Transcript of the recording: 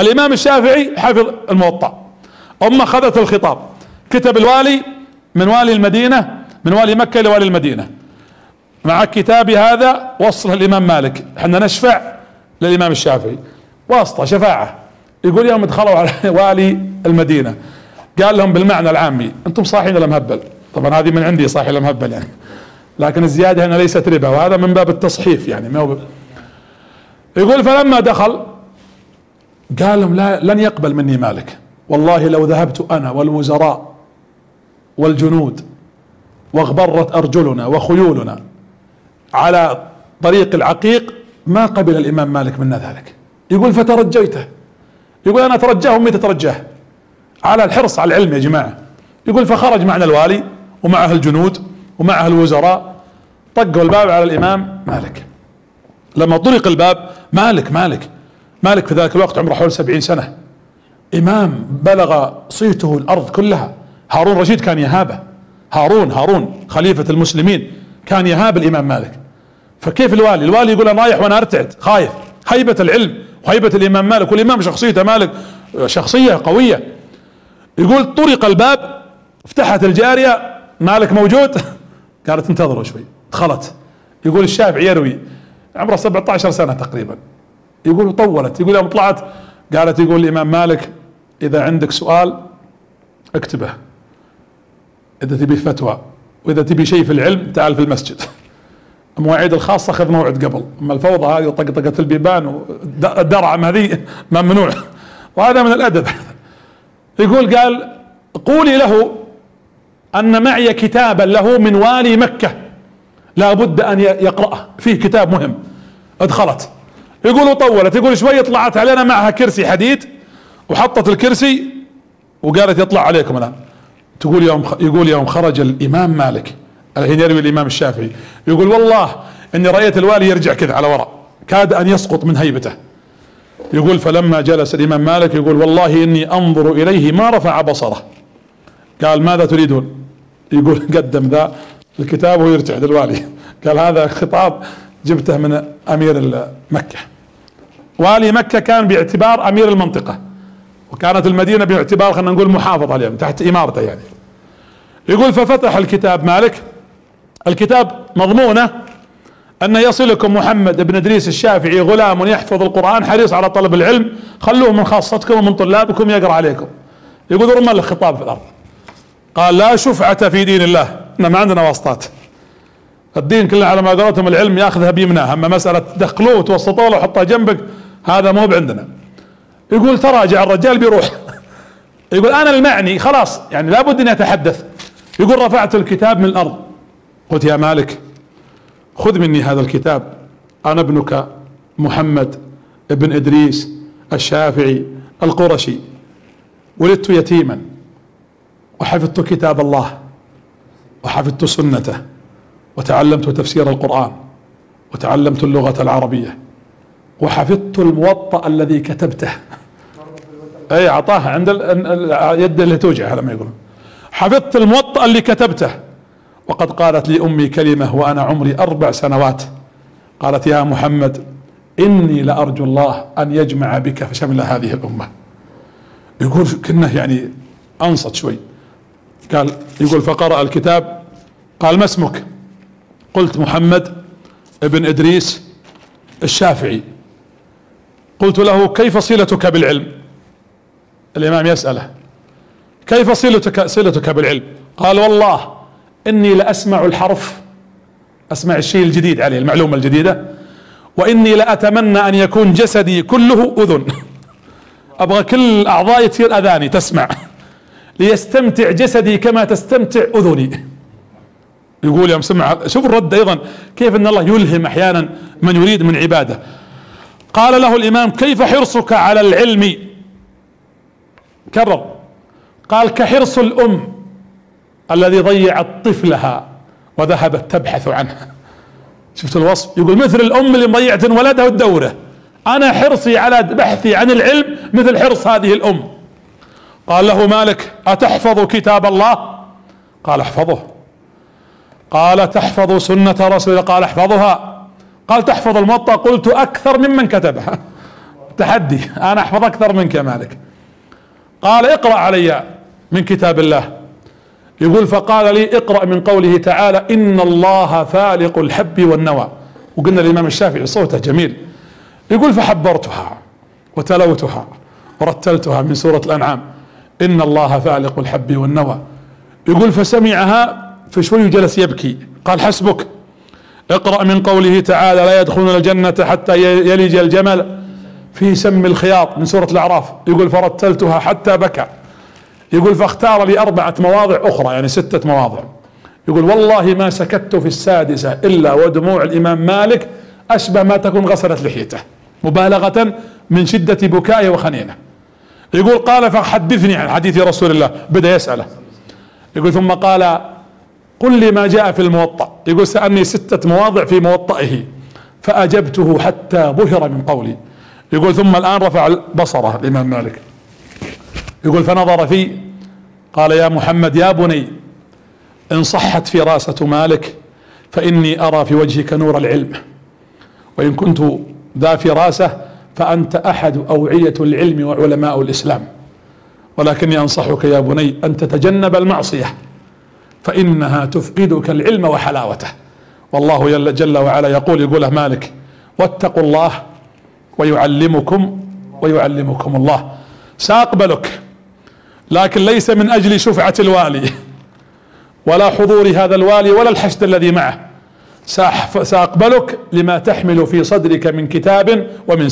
الإمام الشافعي حفظ الموطأ. أم أخذت الخطاب. كتب الوالي من والي المدينة من والي مكة لوالي المدينة. مع كتابي هذا وصل الإمام مالك. إحنا نشفع للإمام الشافعي. واسطة شفاعة. يقول يوم دخلوا على والي المدينة قال لهم بالمعنى العامي أنتم صاحين ولا مهبل؟ طبعا هذه من عندي صاحي ولا مهبل يعني. لكن الزيادة هنا ليست ربا وهذا من باب التصحيف يعني ما هو يقول فلما دخل قال لهم لا لن يقبل مني مالك. والله لو ذهبت أنا والوزراء والجنود واغبرت أرجلنا وخيولنا على طريق العقيق ما قبل الإمام مالك منا ذلك. يقول فترجيته. يقول أنا أترجاه متى ترجاه على الحرص على العلم يا جماعة. يقول فخرج معنا الوالي ومعه الجنود ومعه الوزراء طقوا الباب على الإمام مالك. لما طرق الباب مالك مالك. مالك في ذلك الوقت عمره حول سبعين سنة. إمام بلغ صيته الأرض كلها. هارون رشيد كان يهابه. هارون هارون خليفة المسلمين كان يهاب الإمام مالك. فكيف الوالي؟ الوالي يقول أنا رايح وأنا أرتعد خايف. هيبة العلم وهيبة الإمام مالك والإمام شخصيته مالك شخصية قوية. يقول طرق الباب فتحت الجارية مالك موجود؟ قالت انتظروا شوي دخلت. يقول الشافعي يروي عمره 17 سنة تقريبا. يقول طولت يقول يوم طلعت قالت يقول الإمام مالك إذا عندك سؤال اكتبه. إذا تبي فتوى وإذا تبي شيء في العلم تعال في المسجد. المواعيد الخاصة خذ موعد قبل. أما الفوضى هذه طقطقة البيبان والدرعم هذه ممنوع. وهذا من الأدب. يقول قال قولي له أن معي كتابا له من والي مكة. لا بد أن يقرأه. فيه كتاب مهم. ادخلت. يقول طولت يقول شوي طلعت علينا معها كرسي حديد وحطت الكرسي وقالت يطلع عليكم الآن. تقول يوم يقول يوم خرج الإمام مالك الحين يروي الإمام الشافعي يقول والله إني رأيت الوالي يرجع كذا على وراء كاد أن يسقط من هيبته. يقول فلما جلس الإمام مالك يقول والله إني أنظر إليه ما رفع بصره. قال ماذا تريدون؟ يقول قدم ذا الكتاب ويرتعد الوالي قال هذا خطاب جبته من أمير مكة. والي مكة كان باعتبار أمير المنطقة. وكانت المدينة باعتبار خلينا نقول محافظة اليوم تحت إمارته يعني. يقول ففتح الكتاب مالك. الكتاب مضمونه أن يصلكم محمد بن إدريس الشافعي غلام يحفظ القرآن حريص على طلب العلم. خلوه من خاصتكم ومن طلابكم يقرأ عليكم. يقول رمى الخطاب في الأرض. قال لا شفعة في دين الله. إحنا ما عندنا واسطات. الدين كله على ما قولتهم العلم ياخذها بيمناه أما مسألة تدخلوه وتوسطوه له وحطها جنبك هذا مو بعندنا. يقول تراجع الرجال بيروح. يقول أنا المعني خلاص يعني لابد اني اتحدث يقول رفعت الكتاب من الأرض. قلت يا مالك خذ مني هذا الكتاب. أنا ابنك محمد ابن إدريس الشافعي القرشي. ولدت يتيما. وحفظت كتاب الله. وحفظت سنته. وتعلمت تفسير القرآن وتعلمت اللغة العربية وحفظت الموطأ الذي كتبته. أي أعطاها عند اليد اللي توجعها لما يقول حفظت الموطأ اللي كتبته. وقد قالت لي أمي كلمة وأنا عمري أربع سنوات. قالت يا محمد إني لأرجو الله أن يجمع بك في شمل هذه الأمة. يقول كنه يعني أنصت شوي. قال يقول فقرأ الكتاب قال ما اسمك؟ قلت محمد ابن إدريس الشافعي. قلت له كيف صلتك بالعلم؟ الإمام يسأله. كيف صلتك صلتك بالعلم؟ قال والله إني لأسمع الحرف أسمع الشيء الجديد عليه المعلومة الجديدة. وإني لأتمنى أن يكون جسدي كله أذن. أبغى كل اعضائي تصير أذاني تسمع. ليستمتع جسدي كما تستمتع أذني. يقول يوم سمع شوف الرد أيضا كيف إن الله يلهم أحيانا من يريد من عباده. قال له الإمام كيف حرصك على العلم؟ كرر. قال كحرص الأم الذي ضيعت طفلها وذهبت تبحث عنه شفت الوصف؟ يقول مثل الأم اللي مضيعت ولدها وتدوره. أنا حرصي على بحثي عن العلم مثل حرص هذه الأم. قال له مالك أتحفظ كتاب الله؟ قال احفظه. قال تحفظ سنة رسول قال احفظها. قال تحفظ الموطأ. قلت أكثر ممن كتبها. تحدي. أنا أحفظ أكثر منك يا مالك. قال اقرأ علي من كتاب الله. يقول فقال لي اقرأ من قوله تعالى إن الله فالق الحب والنوى. وقلنا الإمام الشافعي صوته جميل. يقول فحبرتها وتلوتها ورتلتها من سورة الأنعام. إن الله فالق الحب والنوى. يقول فسمعها فشوي جلس يبكي. قال حسبك. اقرأ من قوله تعالى لا يدخلون الجنة حتى يلج الجمل في سم الخياط من سورة الأعراف. يقول فرتلتها حتى بكى. يقول فاختار لي أربعة مواضع أخرى يعني ستة مواضع. يقول والله ما سكت في السادسة إلا ودموع الإمام مالك أشبه ما تكون غسلت لحيته مبالغة من شدة بكائه وخنينة. يقول قال فحدثني عن حديث رسول الله. بدأ يسأله. يقول ثم قال قل لي ما جاء في الموطأ. يقول سألني ستة مواضع في موطئه فأجبته حتى بهر من قولي. يقول ثم الآن رفع بصره الإمام مالك. يقول فنظر في قال يا محمد يا بني إن صحت فراسة مالك فإني أرى في وجهك نور العلم. وإن كنت ذا فراسة فأنت أحد أوعية العلم وعلماء الإسلام. ولكني أنصحك يا بني أن تتجنب المعصية. فإنها تفقدك العلم وحلاوته. والله جل, جل وعلا يقول يقوله مالك واتقوا الله ويعلمكم ويعلمكم الله. سأقبلك لكن ليس من أجل شفعة الوالي ولا حضور هذا الوالي ولا الحشد الذي معه. سأقبلك لما تحمل في صدرك من كتاب ومن